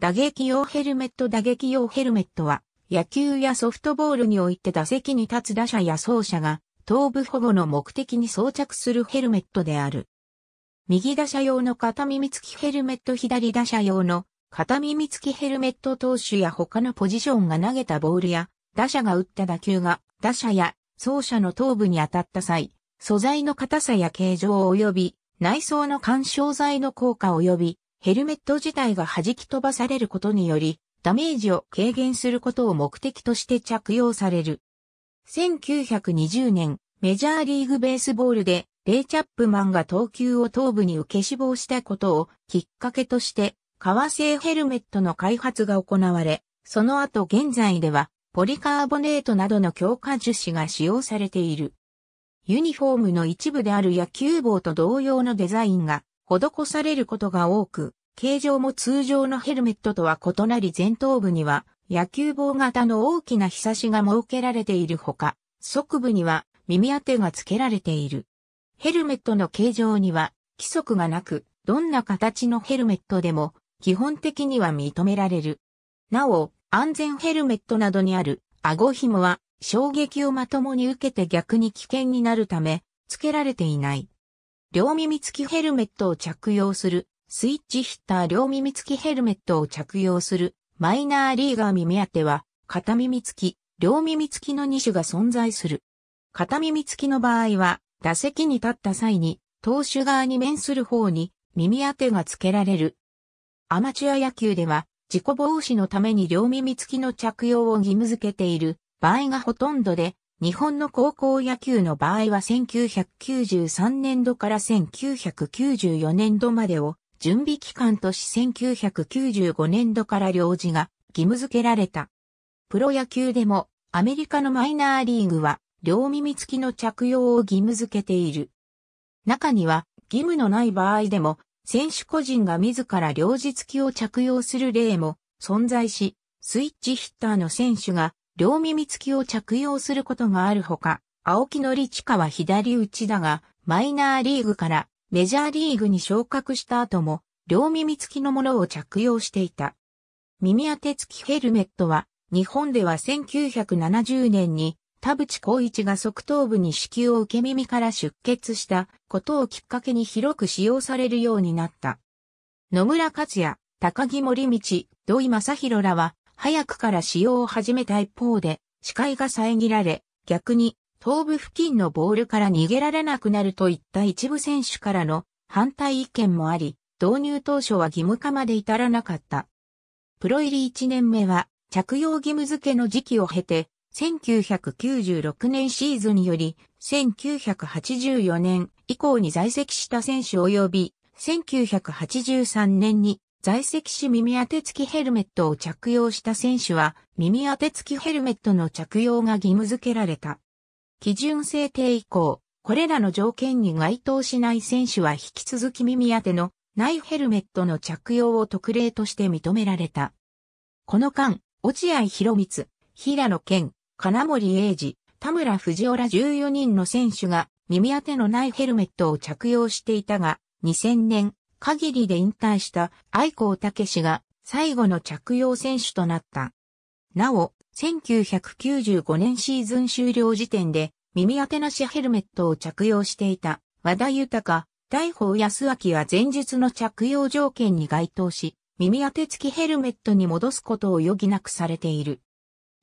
打撃用ヘルメット打撃用ヘルメットは、野球やソフトボールにおいて打席に立つ打者や走者が頭部保護の目的に装着するヘルメットである。右打者用の片耳付きヘルメット左打者用の片耳付きヘルメット投手や他のポジションが投げたボールや打者が打った打球が打者や走者の頭部に当たった際、素材の硬さや形状及び内装の干渉剤の効果及びヘルメット自体が弾き飛ばされることによりダメージを軽減することを目的として着用される。1920年、メジャーリーグベースボールで、レイ・チャップマンが投球を頭部に受け死亡したことをきっかけとして、革製ヘルメットの開発が行われ、その後現在では、ポリカーボネートなどの強化樹脂が使用されている。ユニフォームの一部である野球帽と同様のデザインが施されることが多く、形状も通常のヘルメットとは異なり前頭部には野球棒型の大きな日差しが設けられているほか、側部には耳当てが付けられている。ヘルメットの形状には規則がなく、どんな形のヘルメットでも基本的には認められる。なお、安全ヘルメットなどにある顎紐は衝撃をまともに受けて逆に危険になるため、付けられていない。両耳付きヘルメットを着用する、スイッチヒッター両耳付きヘルメットを着用するマイナーリーガー耳当ては、片耳付き、両耳付きの2種が存在する。片耳付きの場合は、打席に立った際に、投手側に面する方に耳当てが付けられる。アマチュア野球では、事故防止のために両耳付きの着用を義務付けている場合がほとんどで、日本の高校野球の場合は1993年度から1994年度までを準備期間とし1995年度から領事が義務付けられた。プロ野球でもアメリカのマイナーリーグは両耳付きの着用を義務付けている。中には義務のない場合でも選手個人が自ら両耳付きを着用する例も存在し、スイッチヒッターの選手が両耳付きを着用することがあるほか、青木のり近は左打ちだが、マイナーリーグからメジャーリーグに昇格した後も、両耳付きのものを着用していた。耳当て付きヘルメットは、日本では1970年に、田淵光一が側頭部に子宮を受け耳から出血したことをきっかけに広く使用されるようになった。野村克也、高木森道、土井正宏らは、早くから使用を始めた一方で、視界が遮られ、逆に頭部付近のボールから逃げられなくなるといった一部選手からの反対意見もあり、導入当初は義務化まで至らなかった。プロ入り1年目は着用義務付けの時期を経て、1996年シーズンにより、1984年以降に在籍した選手及び、1983年に在籍し耳当て付きヘルメットを着用した選手は、耳当て付きヘルメットの着用が義務付けられた。基準制定以降、これらの条件に該当しない選手は引き続き耳当てのないヘルメットの着用を特例として認められた。この間、落合博光、平野健、金森英二、田村藤尾ら14人の選手が耳当てのないヘルメットを着用していたが、2000年限りで引退した愛子武氏が最後の着用選手となった。なお、1995年シーズン終了時点で耳当てなしヘルメットを着用していた和田豊、大宝康明は前述の着用条件に該当し、耳当て付きヘルメットに戻すことを余儀なくされている。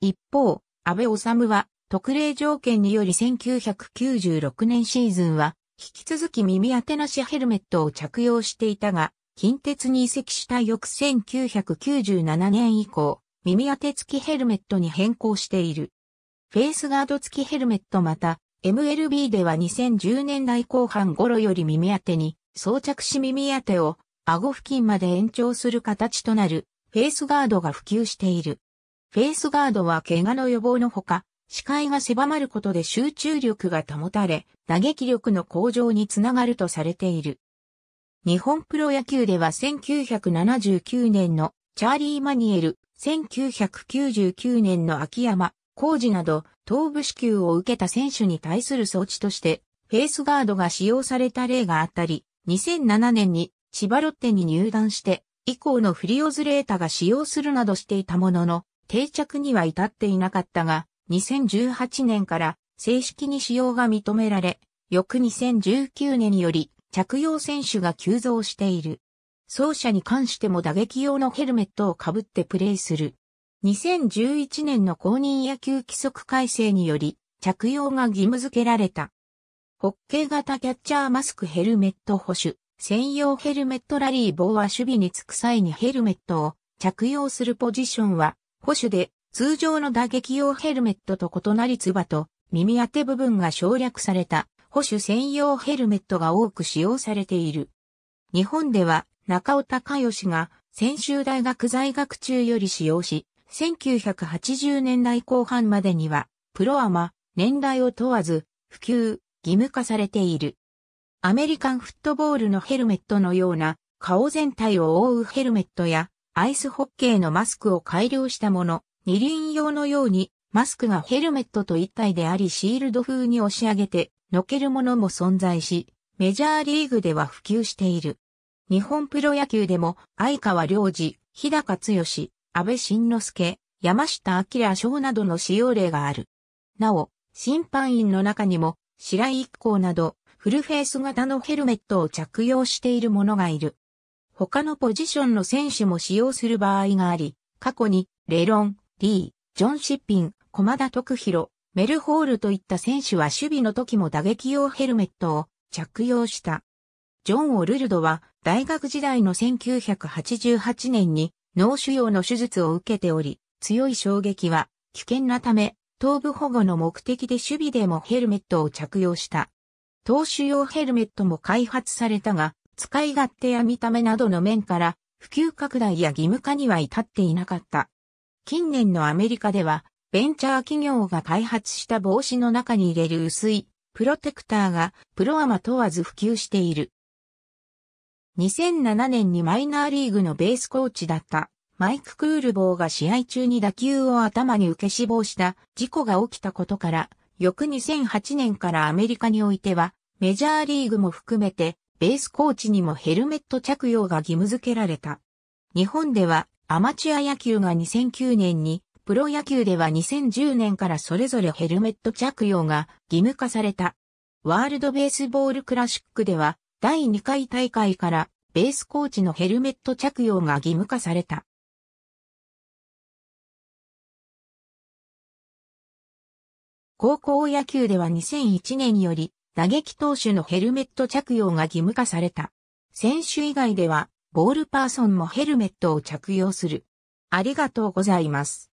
一方、安倍治は特例条件により1996年シーズンは引き続き耳当てなしヘルメットを着用していたが、近鉄に移籍した翌1997年以降、耳当て付きヘルメットに変更している。フェイスガード付きヘルメットまた、MLB では2010年代後半頃より耳当てに装着し耳当てを顎付近まで延長する形となるフェイスガードが普及している。フェイスガードは怪我の予防のほか、視界が狭まることで集中力が保たれ、打撃力の向上につながるとされている。日本プロ野球では1979年のチャーリー・マニエル、1999年の秋山、工事など頭部支給を受けた選手に対する装置としてフェイスガードが使用された例があったり、2007年に千葉ロッテに入団して以降のフリオズレータが使用するなどしていたものの、定着には至っていなかったが、2018年から正式に使用が認められ、翌2019年より着用選手が急増している。走者に関しても打撃用のヘルメットをかぶってプレイする。2011年の公認野球規則改正により着用が義務付けられた。ホッケー型キャッチャーマスクヘルメット保守、専用ヘルメットラリー棒は守備につく際にヘルメットを着用するポジションは保守で通常の打撃用ヘルメットと異なりつばと耳当て部分が省略された保守専用ヘルメットが多く使用されている。日本では中尾隆義が専修大学在学中より使用し、1980年代後半までには、プロアマ、年代を問わず、普及、義務化されている。アメリカンフットボールのヘルメットのような、顔全体を覆うヘルメットや、アイスホッケーのマスクを改良したもの、二輪用のように、マスクがヘルメットと一体でありシールド風に押し上げて、のけるものも存在し、メジャーリーグでは普及している。日本プロ野球でも、相川良二、日高剛、安倍晋之助、山下明翔などの使用例がある。なお、審判員の中にも、白井一行など、フルフェイス型のヘルメットを着用している者がいる。他のポジションの選手も使用する場合があり、過去に、レロン、リー、ジョン・シッピン、駒田徳弘、メルホールといった選手は守備の時も打撃用ヘルメットを着用した。ジョン・オルルドは大学時代の1988年に脳腫瘍の手術を受けており、強い衝撃は危険なため、頭部保護の目的で守備でもヘルメットを着用した。投手用ヘルメットも開発されたが、使い勝手や見た目などの面から普及拡大や義務化には至っていなかった。近年のアメリカでは、ベンチャー企業が開発した帽子の中に入れる薄いプロテクターがプロアマ問わず普及している。2007年にマイナーリーグのベースコーチだったマイク・クールボーが試合中に打球を頭に受け死亡した事故が起きたことから、翌2008年からアメリカにおいてはメジャーリーグも含めてベースコーチにもヘルメット着用が義務付けられた。日本ではアマチュア野球が2009年に、プロ野球では2010年からそれぞれヘルメット着用が義務化された。ワールドベースボールクラシックでは第2回大会からベースコーチのヘルメット着用が義務化された。高校野球では2001年より打撃投手のヘルメット着用が義務化された。選手以外ではボールパーソンもヘルメットを着用する。ありがとうございます。